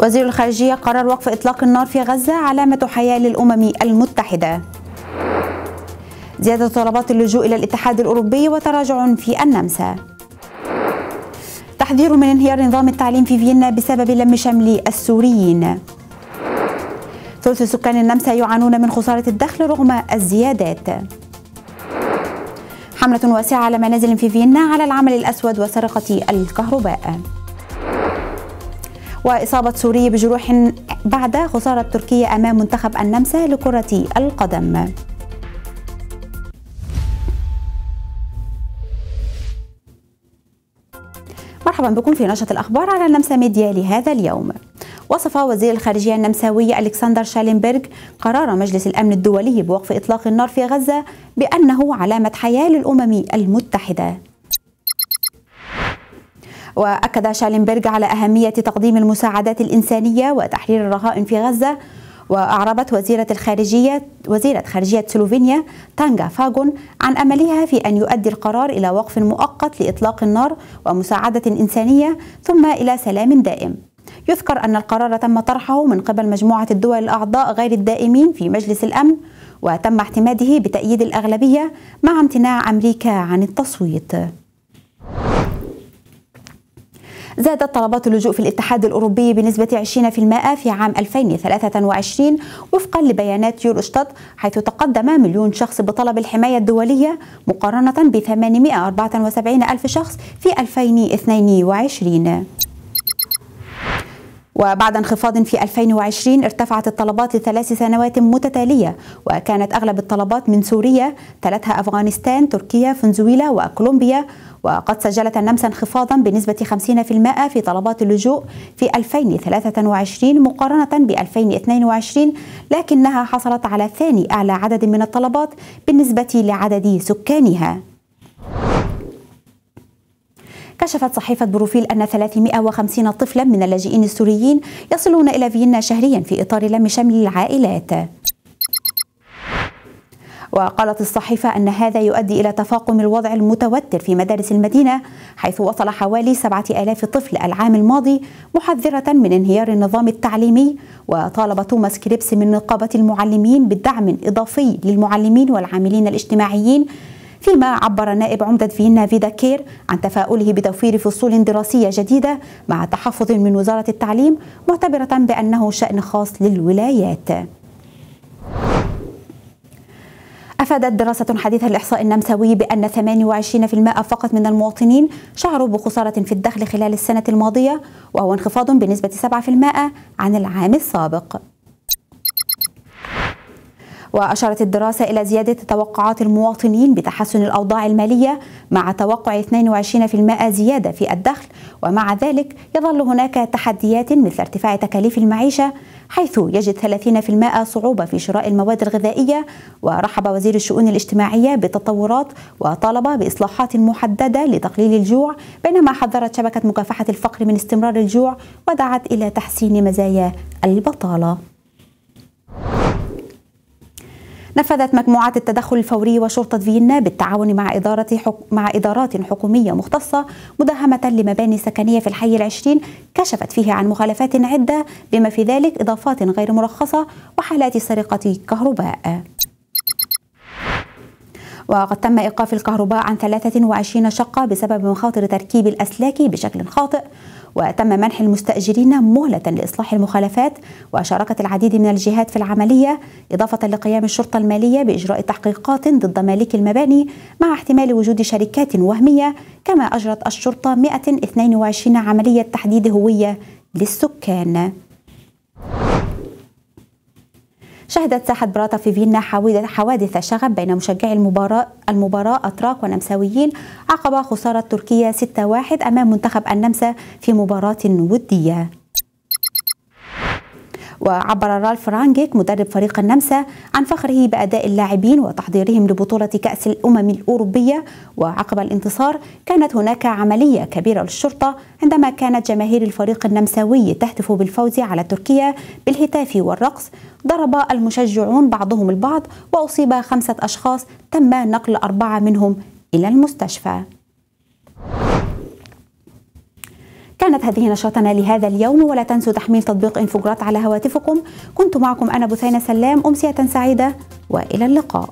وزير الخارجية قرر وقف إطلاق النار في غزة علامة حياة للأمم المتحدة. زيادة طلبات اللجوء إلى الاتحاد الأوروبي وتراجع في النمسا. تحذير من انهيار نظام التعليم في فيينا بسبب لم شمل السوريين. ثلث سكان النمسا يعانون من خسارة الدخل رغم الزيادات. حملة واسعة على منازل في فيينا على العمل الأسود وسرقة الكهرباء. وإصابة سوري بجروح بعد خسارة تركيا أمام منتخب النمسا لكرة القدم. مرحبا بكم في نشرة الأخبار على النمسا ميديا لهذا اليوم. وصف وزير الخارجية النمساوي ألكسندر شالنبرغ قرار مجلس الأمن الدولي بوقف إطلاق النار في غزة بأنه علامة حياة للأمم المتحدة. وأكد شالنبرغ على أهمية تقديم المساعدات الإنسانية وتحرير الرهائن في غزة. وأعربت وزيرة الخارجية وزيرة خارجية سلوفينيا تانجا فاغون عن أملها في أن يؤدي القرار إلى وقف مؤقت لإطلاق النار ومساعدة إنسانية ثم إلى سلام دائم. يذكر أن القرار تم طرحه من قبل مجموعة الدول الأعضاء غير الدائمين في مجلس الأمن وتم اعتماده بتأييد الأغلبية مع امتناع أمريكا عن التصويت. زادت طلبات اللجوء في الاتحاد الأوروبي بنسبة 20% في عام 2023 وفقا لبيانات يوروستات حيث تقدم مليون شخص بطلب الحماية الدولية مقارنة ب 874 ألف شخص في 2022 وبعد انخفاض في 2020 ارتفعت الطلبات لثلاث سنوات متتالية وكانت أغلب الطلبات من سوريا تلتها أفغانستان تركيا فنزويلا وكولومبيا. وقد سجلت النمسا انخفاضا بنسبة 50% في طلبات اللجوء في 2023 مقارنة ب 2022 لكنها حصلت على ثاني أعلى عدد من الطلبات بالنسبة لعدد سكانها. كشفت صحيفة بروفيل أن 350 طفلا من اللاجئين السوريين يصلون إلى فيينا شهريا في إطار لم شمل العائلات. وقالت الصحيفة أن هذا يؤدي إلى تفاقم الوضع المتوتر في مدارس المدينة حيث وصل حوالي 7000 طفل العام الماضي محذرة من انهيار النظام التعليمي وطالب توماس كريبس من نقابة المعلمين بالدعم إضافي للمعلمين والعاملين الاجتماعيين فيما عبر نائب عمدة فيينا فيدا كير عن تفاؤله بتوفير فصول دراسية جديدة مع تحفظ من وزارة التعليم معتبرة بأنه شأن خاص للولايات. أفادت دراسة حديثة للإحصاء النمساوي بأن 28% فقط من المواطنين شعروا بخسارة في الدخل خلال السنة الماضية وهو انخفاض بنسبة 7% عن العام السابق. وأشارت الدراسة إلى زيادة توقعات المواطنين بتحسن الأوضاع المالية مع توقع 22% زيادة في الدخل ومع ذلك يظل هناك تحديات مثل ارتفاع تكاليف المعيشة حيث يجد 30% صعوبة في شراء المواد الغذائية ورحب وزير الشؤون الاجتماعية بالتطورات وطالب بإصلاحات محددة لتقليل الجوع بينما حذرت شبكة مكافحة الفقر من استمرار الجوع ودعت إلى تحسين مزايا البطالة. نفذت مجموعات التدخل الفوري وشرطة فيينا بالتعاون مع إدارة حك... مع إدارات حكومية مختصة مداهمة لمباني سكنية في الحي العشرين كشفت فيه عن مخالفات عدة بما في ذلك إضافات غير مرخصة وحالات سرقة كهرباء. وقد تم إيقاف الكهرباء عن 23 شقة بسبب مخاطر تركيب الأسلاك بشكل خاطئ. وتم منح المستأجرين مهلة لإصلاح المخالفات وشاركت العديد من الجهات في العملية إضافة لقيام الشرطة المالية بإجراء تحقيقات ضد مالكي المباني مع احتمال وجود شركات وهمية كما أجرت الشرطة 122 عملية تحديد هوية للسكان. شهدت ساحة براتا في فيينا حوادث شغب بين مشجعي المباراة المباراة أتراك ونمساويين عقب خسارة تركيا 6-1 أمام منتخب النمسا في مباراة ودية. وعبر رالف رانجيك مدرب فريق النمسا عن فخره بأداء اللاعبين وتحضيرهم لبطولة كأس الأمم الأوروبية. وعقب الانتصار كانت هناك عملية كبيرة للشرطة عندما كانت جماهير الفريق النمساوي تهتف بالفوز على تركيا بالهتاف والرقص. ضرب المشجعون بعضهم البعض وأصيب خمسة أشخاص تم نقل أربعة منهم إلى المستشفى. كانت هذه نشرتنا لهذا اليوم ولا تنسوا تحميل تطبيق إنفوجرات على هواتفكم. كنت معكم أنا بثينة سلام أمسية سعيدة وإلى اللقاء.